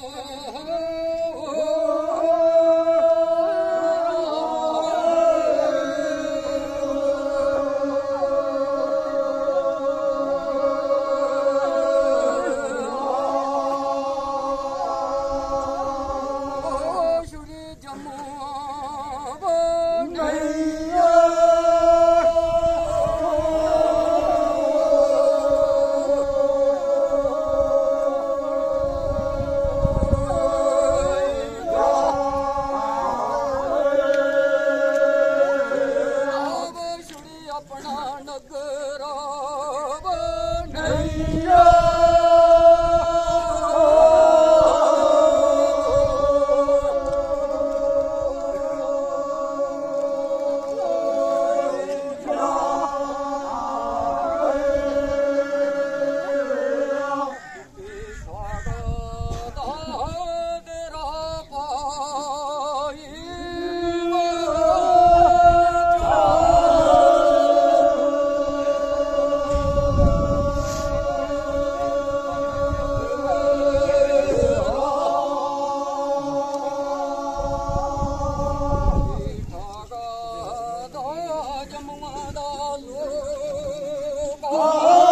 Oh, 아